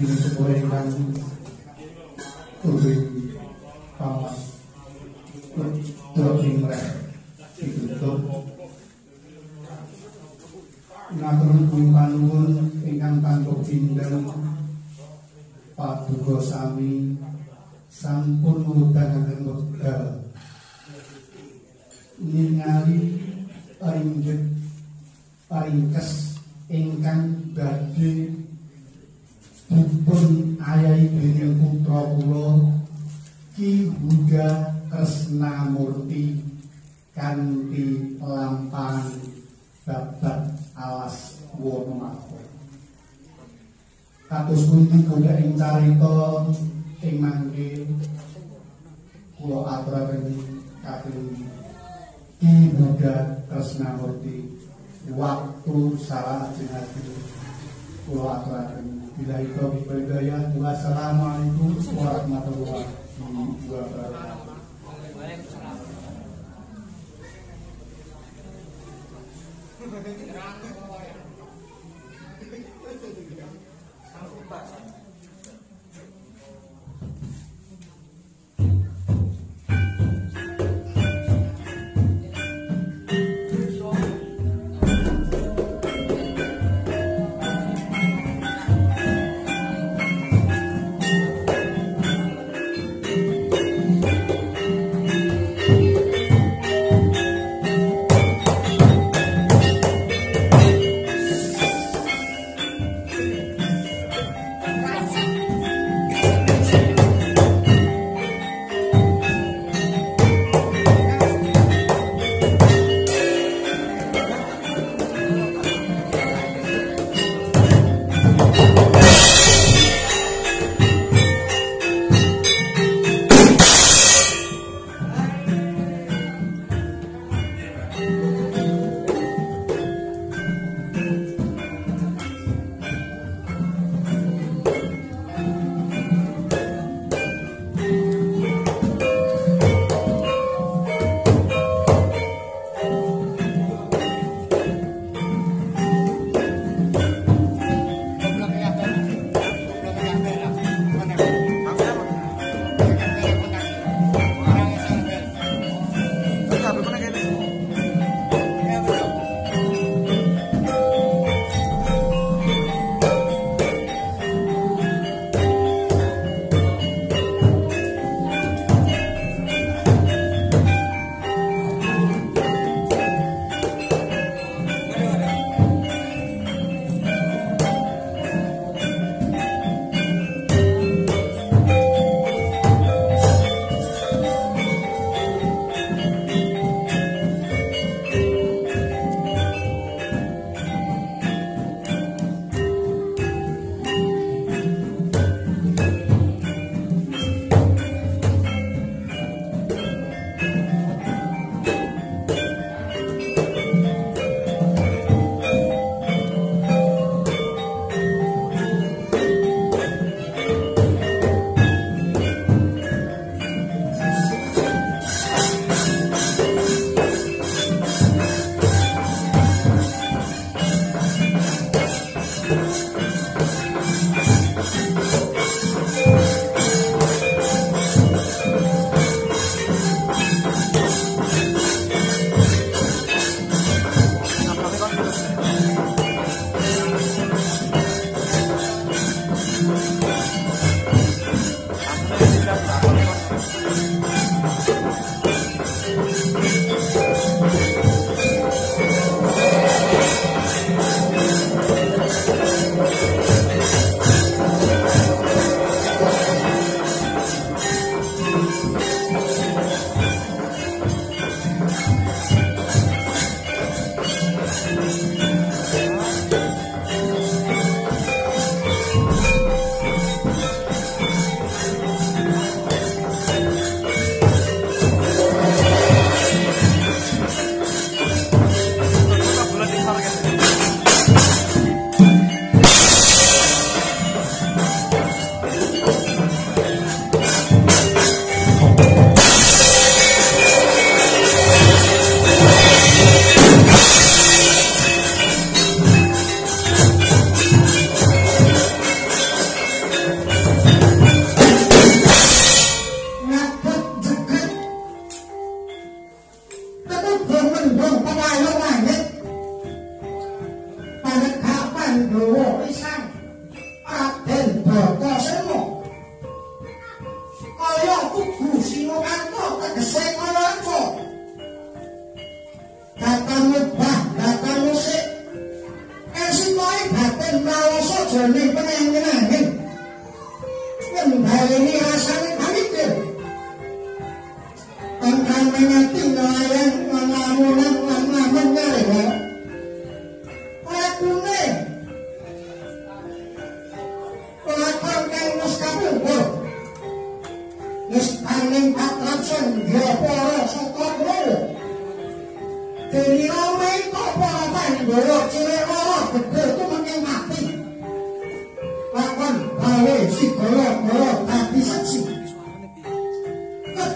Ini sepuh ingkang uring pamas Dok Imrek ditutup bumi panuwun ingkang tantuk bindeng Paduka sami sampun ngutamaken wekdal ningali paringkes ingkang dipun ayahi dening putra kula Ki Buddha Kresnamurti kanthi lampahan babat alas Wonomaha kados pundi kula ing carita ing mangke kula aturaken kaping Ki Buddha Kresnamurti waktu salah jenazah kula aturaken Bila itu berdaya, wassalamualaikum warahmatullahi wabarakatuh. Terang,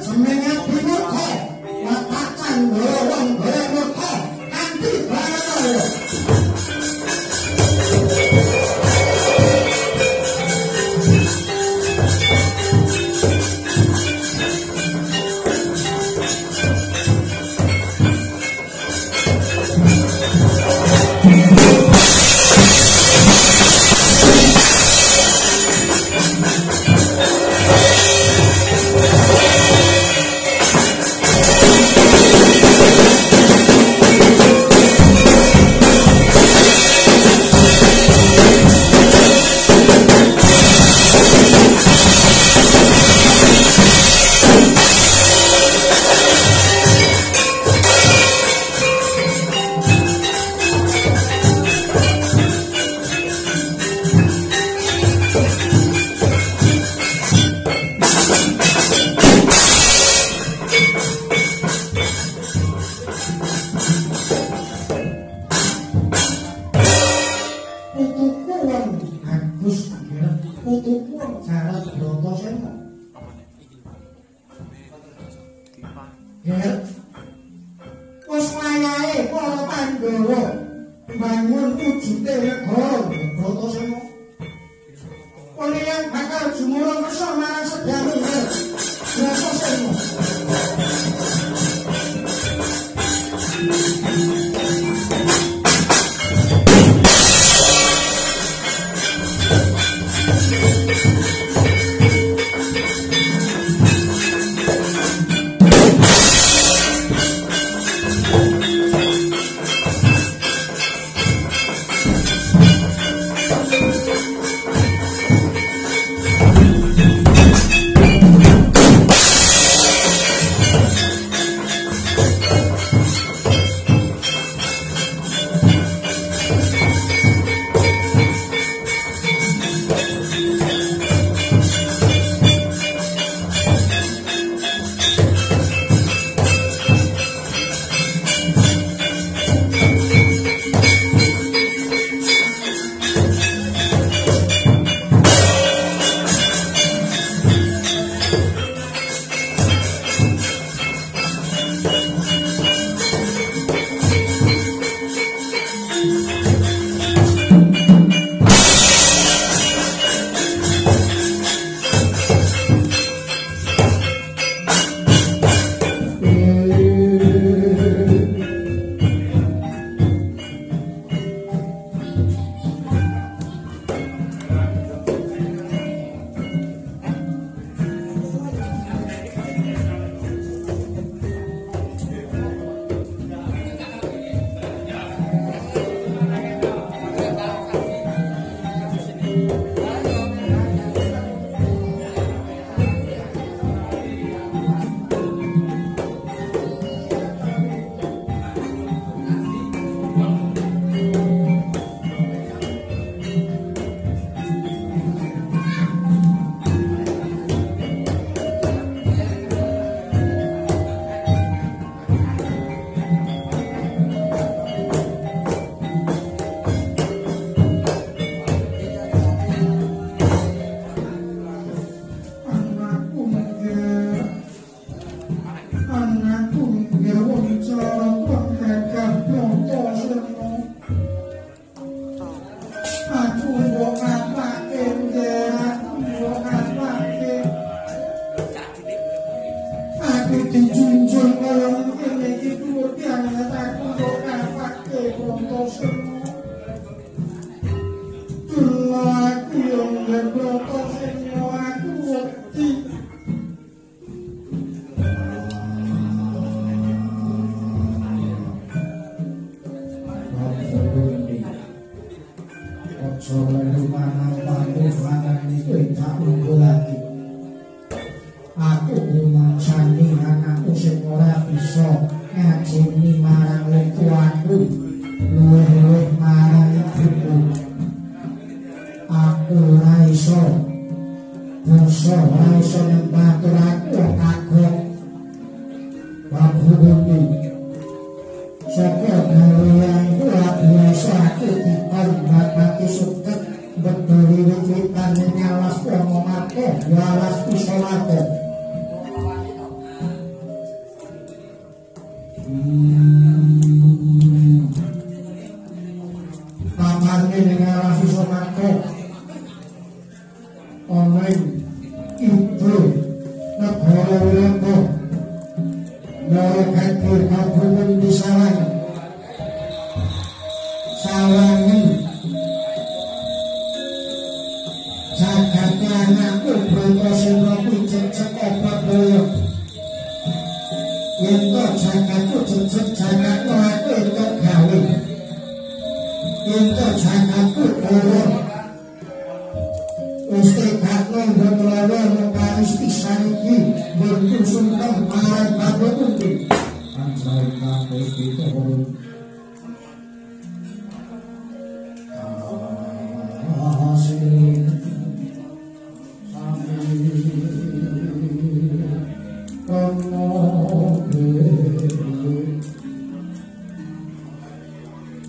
Santo.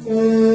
嗯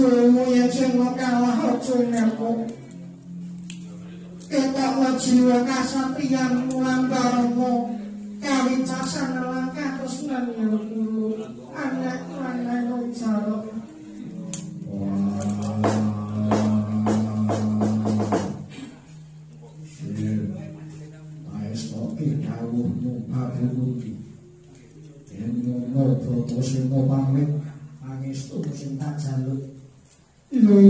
bojomu yen sing kalah aja nemu ketok jiwa kasatriyan mulang karmo kali casa nelangkah terus nemu anak lanang ucaro Terima kasih telah jaluk. Ils ont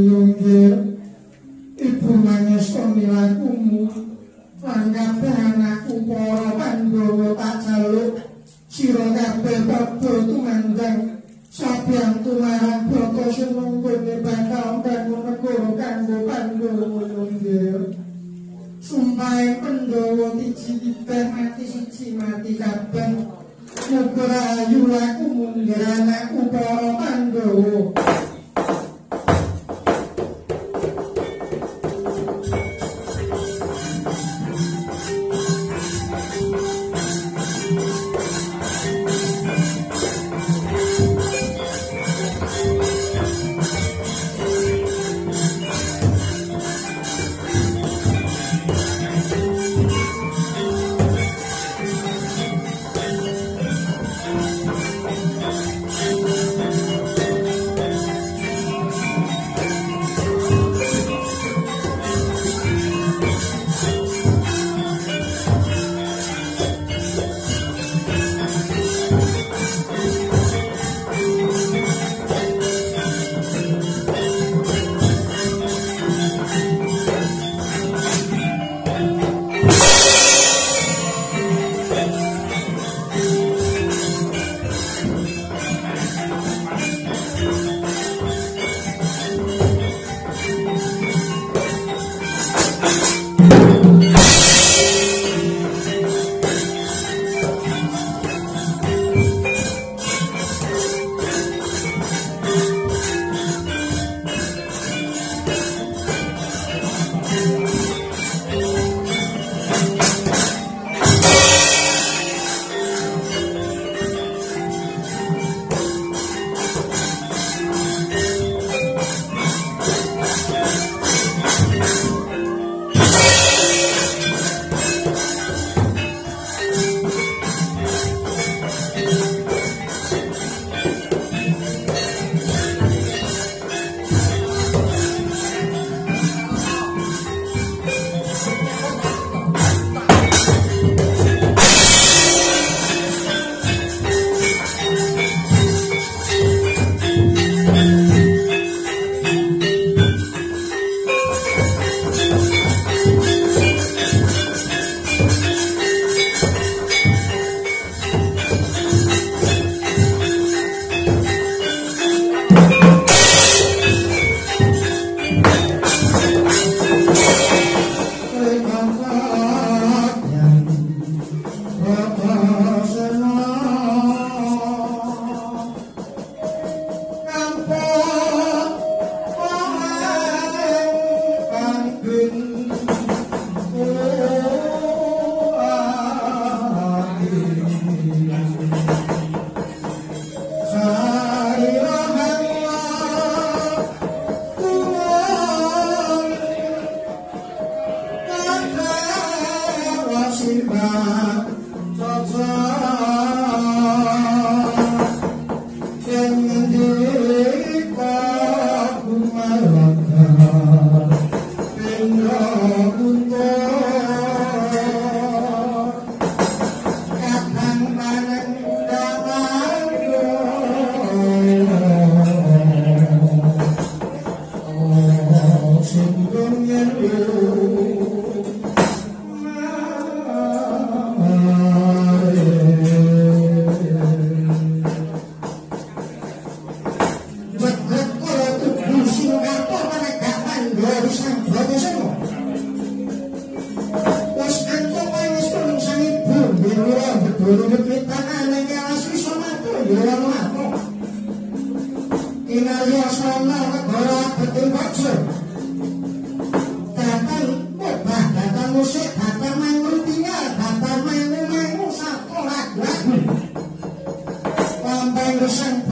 Amém.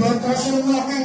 Закажем на